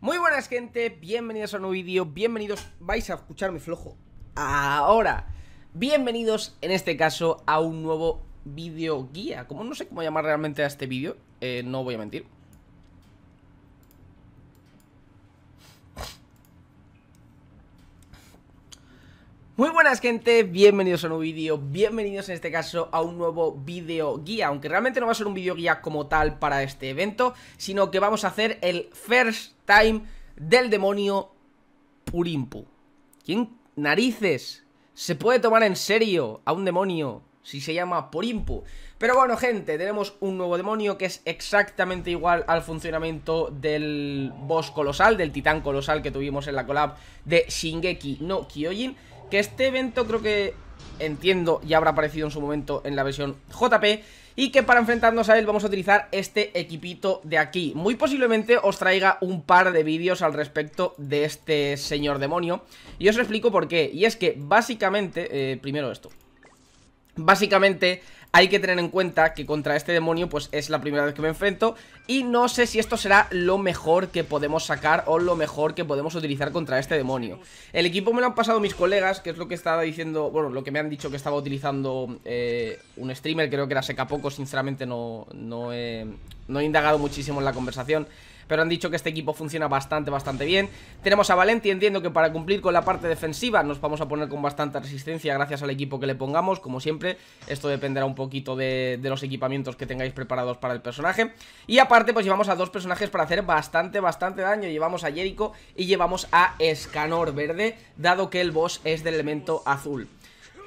Muy buenas gente, bienvenidos a un nuevo vídeo, bienvenidos, vais a escucharme flojo ahora. Bienvenidos en este caso a un nuevo vídeo guía. Como no sé cómo llamar realmente a este vídeo, eh, no voy a mentir Muy buenas gente, bienvenidos a un nuevo vídeo, bienvenidos en este caso a un nuevo vídeo guía. Aunque realmente no va a ser un vídeo guía como tal para este evento Sino que vamos a hacer el first time del demonio Purimpu ¿Quién narices se puede tomar en serio a un demonio si se llama Purimpu? Pero bueno gente, tenemos un nuevo demonio que es exactamente igual al funcionamiento del boss colosal, del titán colosal que tuvimos en la collab de Shingeki no Kyojin que este evento creo que entiendo ya habrá aparecido en su momento en la versión JP y que para enfrentarnos a él vamos a utilizar este equipito de aquí. Muy posiblemente os traiga un par de vídeos al respecto de este señor demonio y os explico por qué. Y es que básicamente, eh, primero esto, básicamente hay que tener en cuenta que contra este demonio pues es la primera vez que me enfrento y no sé si esto será lo mejor que podemos sacar o lo mejor que podemos utilizar contra este demonio. El equipo me lo han pasado mis colegas, que es lo que estaba diciendo, bueno, lo que me han dicho que estaba utilizando eh, un streamer, creo que era Seca Poco, sinceramente no, no, he, no he indagado muchísimo en la conversación pero han dicho que este equipo funciona bastante, bastante bien. Tenemos a Valenti, entiendo que para cumplir con la parte defensiva nos vamos a poner con bastante resistencia gracias al equipo que le pongamos, como siempre. Esto dependerá un poquito de, los equipamientos que tengáis preparados para el personaje. Y aparte, pues llevamos a dos personajes para hacer bastante, bastante daño. Llevamos a Jericho y llevamos a Escanor Verde, dado que el boss es del elemento azul.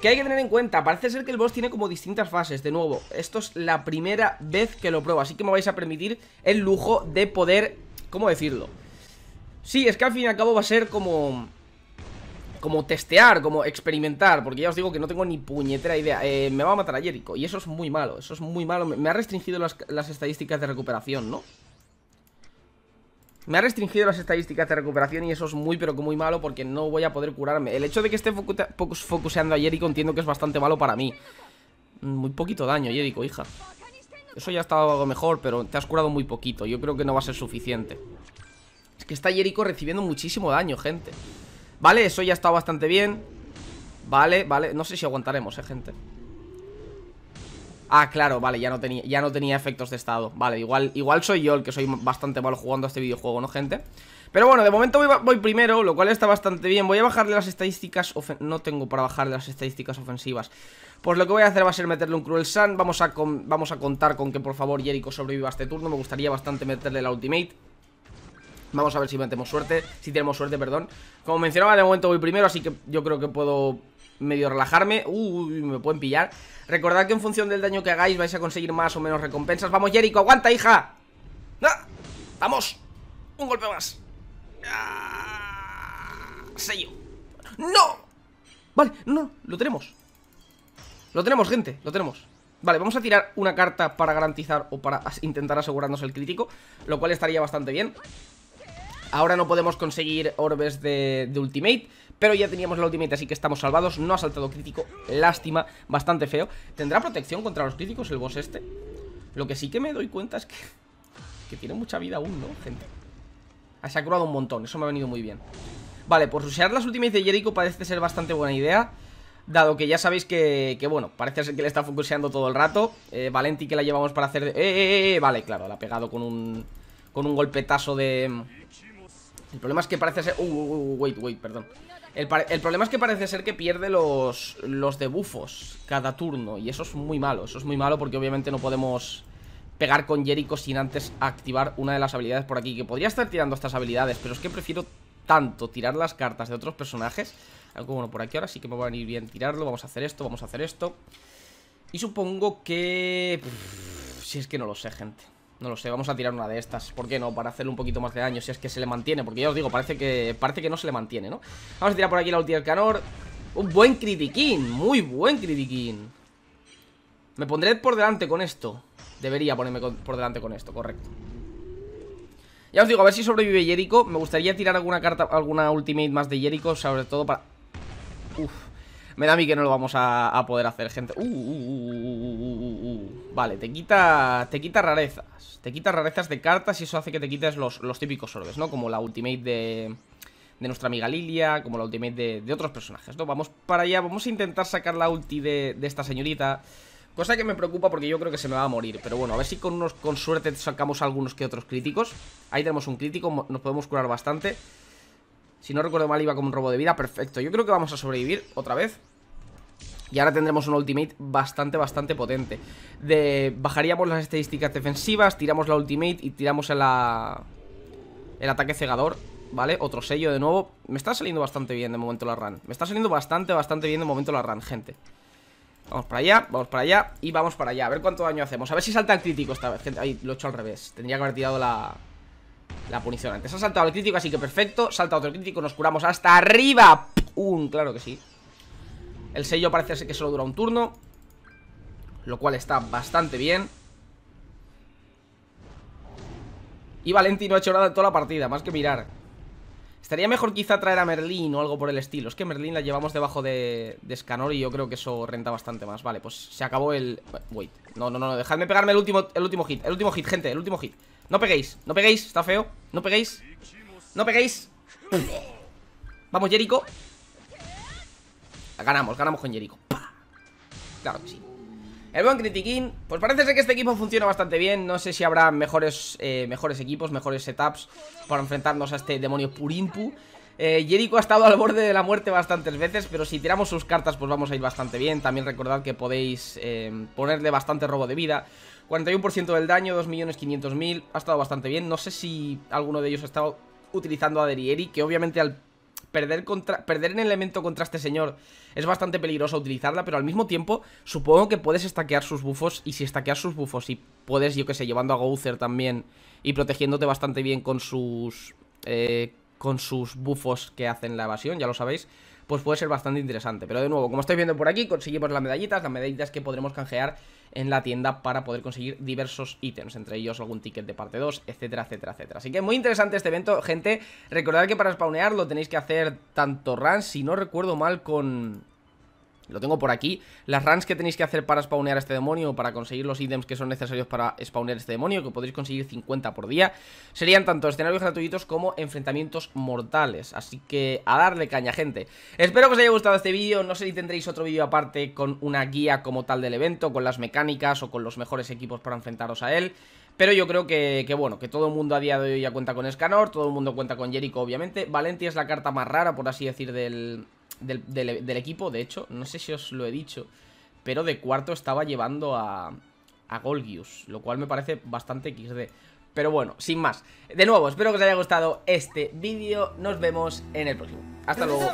¿Qué hay que tener en cuenta? Parece ser que el boss tiene como distintas fases, de nuevo Esto es la primera vez que lo pruebo Así que me vais a permitir el lujo de poder... ¿Cómo decirlo? Sí, es que al fin y al cabo va a ser como... Como testear, como experimentar Porque ya os digo que no tengo ni puñetera idea eh, Me va a matar a Jericho Y eso es muy malo, eso es muy malo Me ha restringido las, las estadísticas de recuperación, ¿no? Me ha restringido las estadísticas de recuperación y eso es muy pero que muy malo porque no voy a poder curarme. El hecho de que esté focuseando a Jericho entiendo que es bastante malo para mí. Muy poquito daño, Jericho, hija. Eso ya estaba algo mejor, pero te has curado muy poquito. Yo creo que no va a ser suficiente. Es que está Jericho recibiendo muchísimo daño, gente. Vale, eso ya está bastante bien. Vale, vale. No sé si aguantaremos, eh, gente. Ah, claro, vale, ya no tenía, ya no tenía efectos de estado. Vale, igual, igual soy yo el que soy bastante malo jugando a este videojuego, ¿no, gente? Pero bueno, de momento voy, primero, lo cual está bastante bien. Voy a bajarle las estadísticas, no tengo para bajarle las estadísticas ofensivas. Pues lo que voy a hacer va a ser meterle un Cruel Sun. Vamos a, vamos a contar con que por favor Jericho sobreviva a este turno. Me gustaría bastante meterle la ultimate. Vamos a ver si metemos suerte, si tenemos suerte, perdón. Como mencionaba, de momento voy primero, así que yo creo que puedo medio relajarme Uy, me pueden pillar Recordad que en función del daño que hagáis vais a conseguir más o menos recompensas ¡Vamos, Jericho! ¡Aguanta, hija! ¡Vamos! Un golpe más ¡Ah! Sello ¡No! Vale, no, lo tenemos Lo tenemos, gente, lo tenemos Vale, vamos a tirar una carta para garantizar O para intentar asegurarnos el crítico Lo cual estaría bastante bien Ahora no podemos conseguir orbes de, ultimate Pero ya teníamos la ultimate, así que estamos salvados. No ha saltado crítico, lástima, bastante feo. ¿Tendrá protección contra los críticos el boss este? Lo que sí que me doy cuenta es que Que tiene mucha vida aún, ¿no, gente? Se ha curado un montón, eso me ha venido muy bien. Vale, pues usar las ultimates de Jericho parece ser bastante buena idea Dado que ya sabéis que, bueno, parece ser que le está focuseando todo el rato. Eh, Valenti que la llevamos para hacer... Eh, eh, eh, vale, claro, la ha pegado con un... Con un golpetazo de... El problema es que parece ser... Uh, uh, uh wait, wait, perdón. El, problema es que parece ser que pierde los, los debuffos cada turno Y eso es muy malo, eso es muy malo porque obviamente no podemos pegar con Jericho sin antes activar una de las habilidades por aquí Que podría estar tirando estas habilidades, pero es que prefiero tanto tirar las cartas de otros personajes Algo bueno, por aquí ahora sí que me va a venir bien tirarlo Vamos a hacer esto, vamos a hacer esto Y supongo que... si es que no lo sé, gente no lo sé, vamos a tirar una de estas ¿Por qué no? Para hacerle un poquito más de daño Si es que se le mantiene Porque ya os digo, parece que parece que no se le mantiene, ¿no? Vamos a tirar por aquí la ulti del canor Un buen critiquín Muy buen critiquín Me pondré por delante con esto Debería ponerme por delante con esto, correcto Ya os digo, a ver si sobrevive Jericho Me gustaría tirar alguna carta Alguna ultimate más de Jericho Sobre todo para... Uf Me da a mí que no lo vamos a, poder hacer, gente. Uh, uh, uh, vale, te quita, te quita rarezas. Te quita rarezas de cartas y eso hace que te quites los, típicos orbes, ¿no? Como la ultimate de, de nuestra amiga Lilia, como la ultimate de, otros personajes, ¿no? Vamos para allá, vamos a intentar sacar la ulti de, de esta señorita. Cosa que me preocupa porque yo creo que se me va a morir Pero bueno, a ver si con, unos, con suerte sacamos algunos que otros críticos Ahí tenemos un crítico, nos podemos curar bastante Si no recuerdo mal iba como un robo de vida Perfecto, yo creo que vamos a sobrevivir otra vez y ahora tendremos un ultimate bastante, bastante potente. De, Bajaríamos las estadísticas defensivas Tiramos la ultimate y tiramos el, el ataque cegador ¿Vale? Otro sello de nuevo. Me está saliendo bastante bien de momento la run. Me está saliendo bastante, bastante bien de momento la run, gente. Vamos para allá, vamos para allá y vamos para allá. A ver cuánto daño hacemos, a ver si salta el crítico esta vez. Gente. Ay, lo he hecho al revés. Tendría que haber tirado la, la punición antes. Ha saltado el crítico, así que perfecto. Salta otro crítico, nos curamos hasta arriba. ¡Pum! Claro que sí El sello parece que solo dura un turno Lo cual está bastante bien. Y Valenti no ha hecho nada en toda la partida Más que mirar. Estaría mejor quizá traer a Merlín o algo por el estilo. Es que Merlín la llevamos debajo de, de Scanor Y yo creo que eso renta bastante más. Vale, pues se acabó el... Wait, no, no, no, dejadme pegarme el último, el último hit El último hit, gente, el último hit. No peguéis, no peguéis, está feo No peguéis, no peguéis. Vamos, Jericho Ganamos, ganamos con Jericho. Claro que sí. El buen Critiquín, pues parece ser que este equipo funciona bastante bien. No sé si habrá mejores, eh, mejores equipos, mejores setups Para enfrentarnos a este demonio Purimpu eh, Jericho ha estado al borde de la muerte bastantes veces Pero si tiramos sus cartas pues vamos a ir bastante bien. También recordad que podéis eh, ponerle bastante robo de vida. 41% del daño, 2.500.000 Ha estado bastante bien. No sé si alguno de ellos ha estado utilizando a Derieri Que obviamente al perder, contra, perder en elemento contra este señor es bastante peligroso utilizarla, pero al mismo tiempo supongo que puedes estaquear sus bufos y si estaqueas sus bufos y puedes, yo que sé, llevando a Gouther también y protegiéndote bastante bien con sus... Eh, con sus bufos que hacen la evasión, ya lo sabéis pues puede ser bastante interesante. Pero de nuevo, como estáis viendo por aquí, conseguimos las medallitas, las medallitas que podremos canjear en la tienda para poder conseguir diversos ítems, entre ellos algún ticket de parte 2, etcétera, etcétera, etcétera. Así que muy interesante este evento, gente. Recordad que para spawnear lo tenéis que hacer tanto runs, si no recuerdo mal, con lo tengo por aquí, las runs que tenéis que hacer para spawnear este demonio, para conseguir los ítems que son necesarios para spawnear este demonio, que podéis conseguir 50 por día, serían tanto escenarios gratuitos como enfrentamientos mortales, así que a darle caña, gente. Espero que os haya gustado este vídeo, no sé si tendréis otro vídeo aparte con una guía como tal del evento, con las mecánicas o con los mejores equipos para enfrentaros a él, pero yo creo que, que, bueno, que todo el mundo a día de hoy ya cuenta con Scanor, todo el mundo cuenta con Jericho, obviamente. Valentia es la carta más rara, por así decir, del, del, equipo, de hecho, no sé si os lo he dicho, pero de cuarto estaba llevando a, a Golgius, lo cual me parece bastante XD. Pero bueno, sin más. De nuevo, espero que os haya gustado este vídeo. Nos vemos en el próximo. Hasta luego.